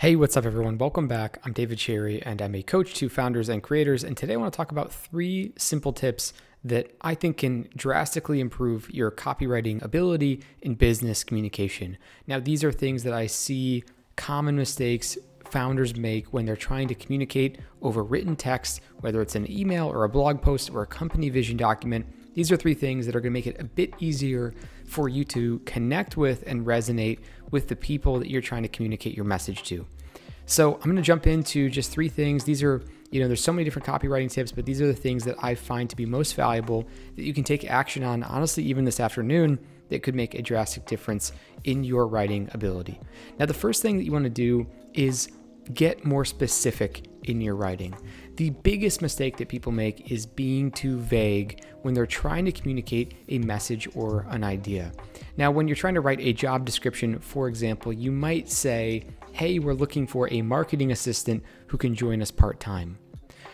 Hey, what's up, everyone? Welcome back. I'm David Sherry, and I'm a coach to founders and creators. And today I want to talk about three simple tips that I think can drastically improve your copywriting ability in business communication. Now, these are things that I see common mistakes founders make when they're trying to communicate over written text, whether it's an email or a blog post or a company vision document. These are three things that are going to make it a bit easier for you to connect with and resonate with the people that you're trying to communicate your message to. So, I'm going to jump into just three things. These are, you know, there's so many different copywriting tips, but these are the things that I find to be most valuable that you can take action on, honestly, even this afternoon, that could make a drastic difference in your writing ability. Now, the first thing that you want to do is get more specific in your writing. The biggest mistake that people make is being too vague when they're trying to communicate a message or an idea. Now, when you're trying to write a job description, for example, you might say, Hey, we're looking for a marketing assistant who can join us part time.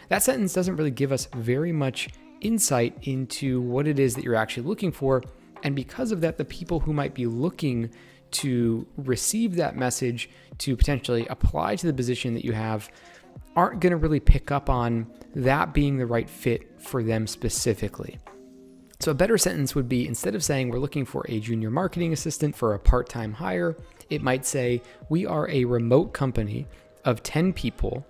That sentence doesn't really give us very much insight into what it is that you're actually looking for. And because of that, the people who might be looking to receive that message to potentially apply to the position that you have aren't going to really pick up on that being the right fit for them specifically. So, a better sentence would be instead of saying we're looking for a junior marketing assistant for a part time hire, it might say we are a remote company of 10 people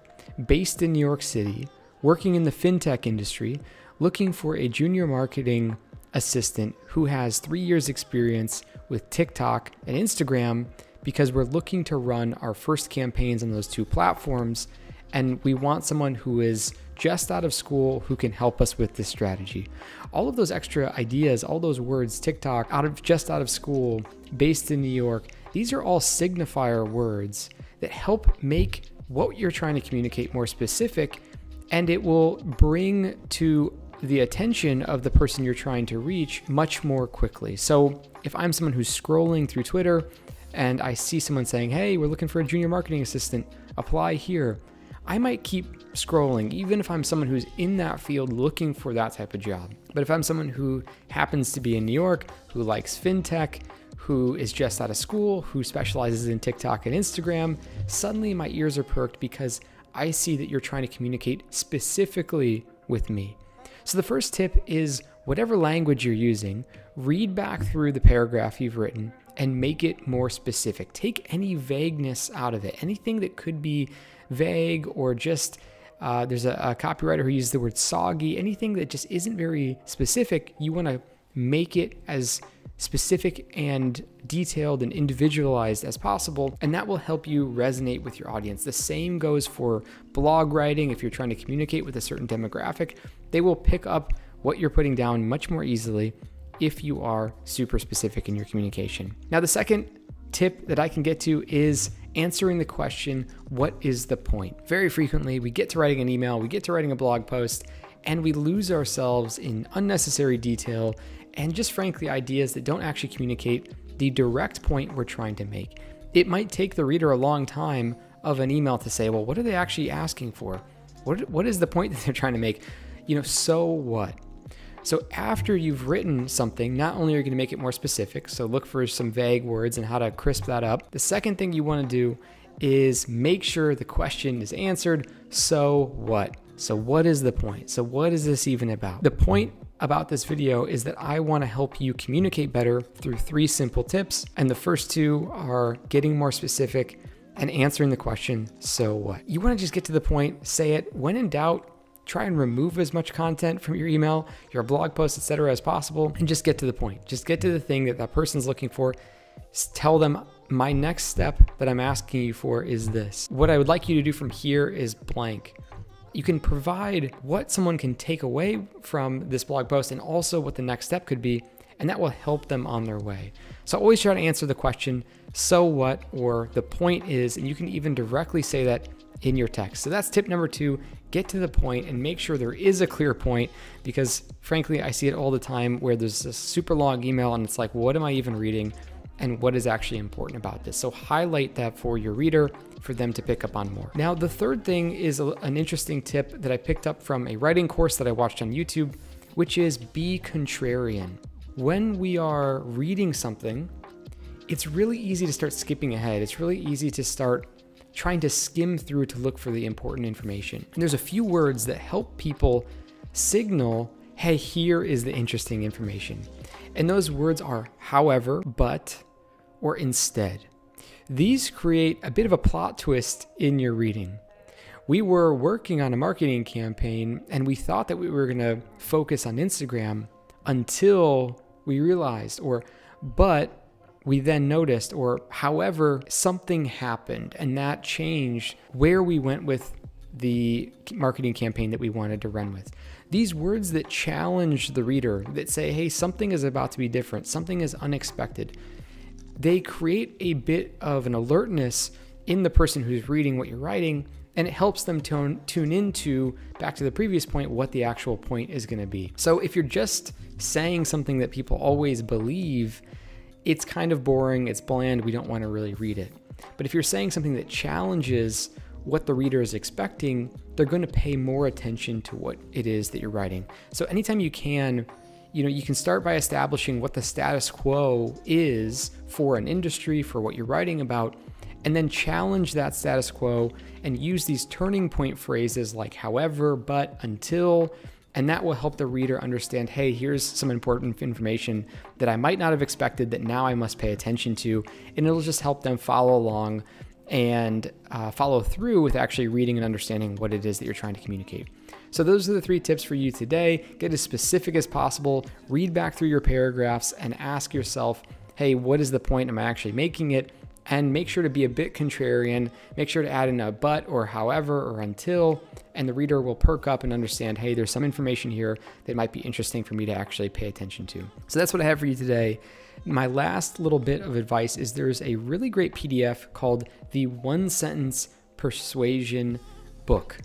based in New York City, working in the fintech industry, looking for a junior marketing assistant who has three years' experience with TikTok and Instagram because we're looking to run our first campaigns on those two platforms. And we want someone who is just out of school who can help us with this strategy. All of those extra ideas, all those words, TikTok, out of just out of school, based in New York, these are all signifier words that help make what you're trying to communicate more specific and it will bring to the attention of the person you're trying to reach much more quickly. So, if I'm someone who's scrolling through Twitter and I see someone saying, Hey, we're looking for a junior marketing assistant, apply here, I might keep scrolling, even if I'm someone who's in that field looking for that type of job. But if I'm someone who happens to be in New York, who likes fintech, who is just out of school, who specializes in TikTok and Instagram, suddenly my ears are perked because I see that you're trying to communicate specifically with me. So the first tip is whatever language you're using, read back through the paragraph you've written and make it more specific. Take any vagueness out of it, anything that could be vague or just. Uh, there's a, a copywriter who uses the word soggy. Anything that just isn't very specific, you want to make it as specific and detailed and individualized as possible, and that will help you resonate with your audience. The same goes for blog writing. If you're trying to communicate with a certain demographic, they will pick up what you're putting down much more easily if you are super specific in your communication. Now, the second tip that I can get to is answering the question, What is the point? Very frequently, we get to writing an email, we get to writing a blog post, and we lose ourselves in unnecessary detail and just frankly ideas that don't actually communicate the direct point we're trying to make. It might take the reader a long time of an email to say, well, what are they actually asking for? What, what is the point that they're trying to make? You know, so what? So after you've written something, not only are you going to make it more specific, so look for some vague words and how to crisp that up. The second thing you want to do is make sure the question is answered. So what? So what is the point? So what is this even about? The point about this video is that I want to help you communicate better through three simple tips. And the first two are getting more specific and answering the question, so what? You want to just get to the point, say it. When in doubt, try and remove as much content from your email, your blog post, etc. as possible and just get to the point. Just get to the thing that that person's looking for. Tell them my next step that I'm asking you for is this. What I would like you to do from here is blank you can provide what someone can take away from this blog post and also what the next step could be, and that will help them on their way. So always try to answer the question, so what, or the point is, and you can even directly say that in your text. So that's tip number two get to the point and make sure there is a clear point because frankly, I see it all the time where there's a super long email and it's like, what am I even reading? and what is actually important about this. So highlight that for your reader for them to pick up on more. Now, the third thing is a, an interesting tip that I picked up from a writing course that I watched on YouTube, which is be contrarian. When we are reading something, it's really easy to start skipping ahead. It's really easy to start trying to skim through to look for the important information. And there's a few words that help people signal, hey, here is the interesting information. And those words are however, but, or instead. These create a bit of a plot twist in your reading. We were working on a marketing campaign and we thought that we were going to focus on Instagram until we realized, or, but we then noticed, or however, something happened and that changed where we went with the marketing campaign that we wanted to run with. These words that challenge the reader, that say, hey, something is about to be different, something is unexpected, they create a bit of an alertness in the person who's reading what you're writing, and it helps them tune, tune into, back to the previous point, what the actual point is going to be. So if you're just saying something that people always believe, it's kind of boring, it's bland, we don't want to really read it. But if you're saying something that challenges what the reader is expecting, they're going to pay more attention to what it is that you're writing. So anytime you can, you know, you can start by establishing what the status quo is for an industry, for what you're writing about, and then challenge that status quo and use these turning point phrases like however, but, until, and that will help the reader understand hey, here's some important information that I might not have expected that now I must pay attention to. And it'll just help them follow along and uh, follow through with actually reading and understanding what it is that you're trying to communicate. So, those are the three tips for you today. Get as specific as possible, read back through your paragraphs, and ask yourself, hey, what is the point? Am I actually making it? And make sure to be a bit contrarian. Make sure to add in a but or however or until, and the reader will perk up and understand hey, there's some information here that might be interesting for me to actually pay attention to. So that's what I have for you today. My last little bit of advice is there's a really great PDF called the One Sentence Persuasion Book.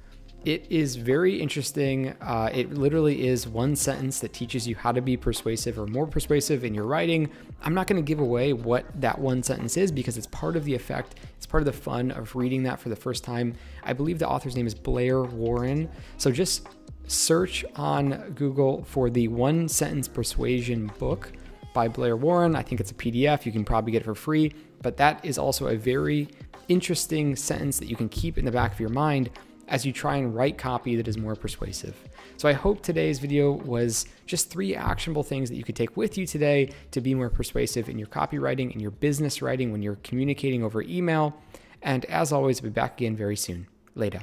It is very interesting. Uh, it literally is one sentence that teaches you how to be persuasive or more persuasive in your writing. I'm not going to give away what that one sentence is because it's part of the effect. It's part of the fun of reading that for the first time. I believe the author's name is Blair Warren. So just search on Google for the One Sentence Persuasion book by Blair Warren. I think it's a PDF. You can probably get it for free, but that is also a very interesting sentence that you can keep in the back of your mind as you try and write copy that is more persuasive. So I hope today's video was just three actionable things that you could take with you today to be more persuasive in your copywriting and your business writing when you're communicating over email. And as always, I'll be back again very soon. Later.